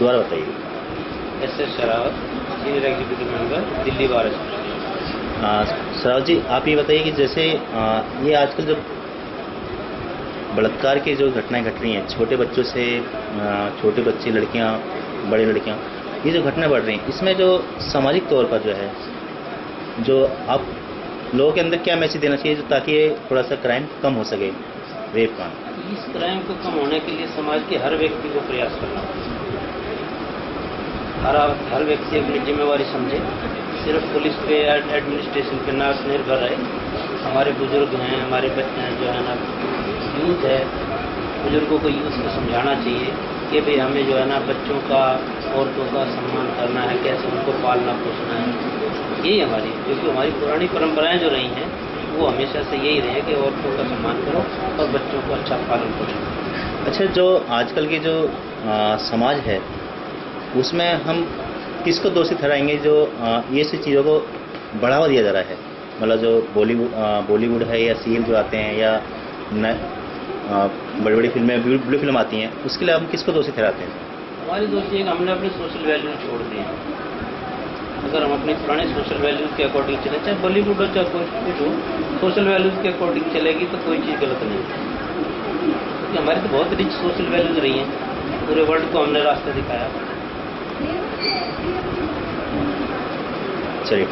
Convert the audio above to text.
दोबारा बताइए S S Sharawat senior executive member Delhi bar ji आप ये बताइए कि जैसे आ, ये आजकल जो बलात्कार की जो घटनाएँ घट रही हैं छोटे बच्चों से छोटे बच्चे लड़कियाँ बड़े लड़कियाँ ये जो घटनाएँ बढ़ रही हैं इसमें जो सामाजिक तौर पर जो है जो आप लोगों के अंदर क्या मैसेज देना चाहिए जो ताकि ये थोड़ा सा क्राइम कम हो सके रेप का? इस क्राइम को कम होने के लिए समाज के हर व्यक्ति को प्रयास करना। हर हर व्यक्ति अपनी जिम्मेवारी समझे। सिर्फ़ पुलिस पे या एडमिनिस्ट्रेशन पे ना निर्भर रहे। हमारे बुज़ुर्ग हैं हमारे बच्चे हैं जो है ना यूथ है। बुज़ुर्गों को यूथ को समझाना चाहिए कि भाई हमें जो है ना बच्चों का औरतों का सम्मान करना है कैसे उनको पालना पोसना है। यही हमारी क्योंकि हमारी पुरानी परंपराएँ जो रही हैं वो हमेशा से यही रहे कि औरतों का सम्मान करो और बच्चों को अच्छा पालन पोषण अच्छा जो आजकल की जो आ, समाज है उसमें हम किसको दोषी ठहराएँगे जो ये सब चीज़ों को बढ़ावा दिया जा रहा है? मतलब जो बॉलीवुड बॉलीवुड है या सीरियल जो आते हैं या न बड़ी बड़ी फ़िल्में ब्लू फ़िल्म आती हैं, उसके लिए हम किसको दोषी ठहराते हैं? हमारी दोस्ती है कि हमने अपने सोशल वैल्यू छोड़ दिए हैं। अगर हम अपने पुराने सोशल वैल्यूज़ के अकॉर्डिंग चले, चाहे बॉलीवुड हो, चाहे कुछ हो सोशल वैल्यूज़ के अकॉर्डिंग चलेगी तो कोई चीज़ गलत नहीं क्योंकि हमारी तो बहुत रिच सोशल वैल्यूज़ रही हैं। पूरे वर्ल्ड को हमने रास्ता दिखाया। चलिए।